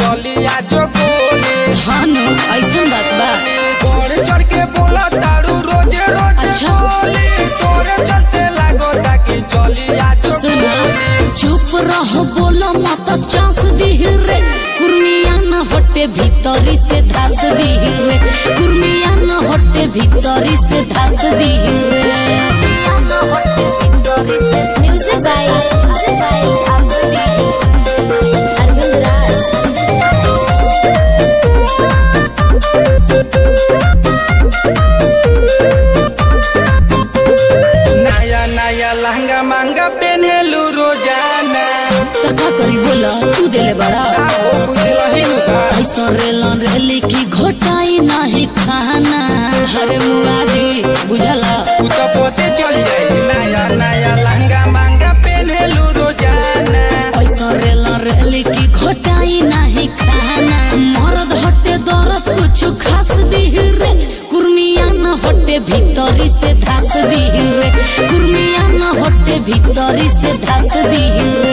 कुर्मिया हाँ नो ऐसा बात बा बढ़ चढ़ के बोला तारू रोज़े रोज़े अच्छा। बोली। तोरे चलते लागो ताकि चली आजो सुना चुप रहो बोलो मत चांस दी रे। कुर्मिया न हटे भीतरी से धास दी रे। कुर्मिया न हटे भीतरी से धास दी तका करी बोला तू देले बड़ा। आओ बुझलही नु का ऐसा रेलन रेली की घोटाई नहीं खाना। हरे मुरादी बुझला। तू तो पोते चल जाई नया नया लहंगा महँगा पहनेलू रोज़ाना। ऐसा रेलन रेली की घोटाई नहीं खाना। मर्द हटे दर्द कुछ खास दी रे कुर्मिया न हटे भीतरी से धास दी रे कुर्मिया न हटे भीतरी से धास दी रे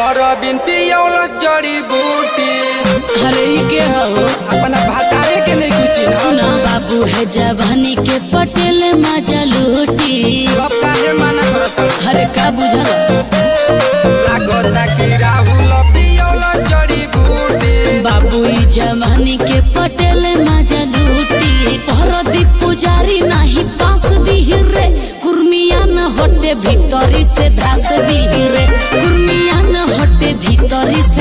कि परबिन पियौल जड़ी बूटी। ई के हो अपना भातारे के नहीं कुची सुना बाबू है जवानी के पटेल मज़ा लूटी। अब काहे मना करत? अरे का बुझल। लागता कि राहुल पियौल जड़ी बूटी। बाबू ई जवानी के पटेल मज़ा लूटी। परदीप पुजारी नहीं पास दी रे कुर्मिया न हटे भीतरी से